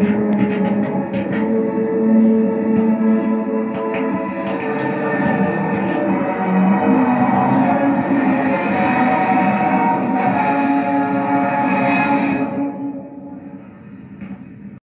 life.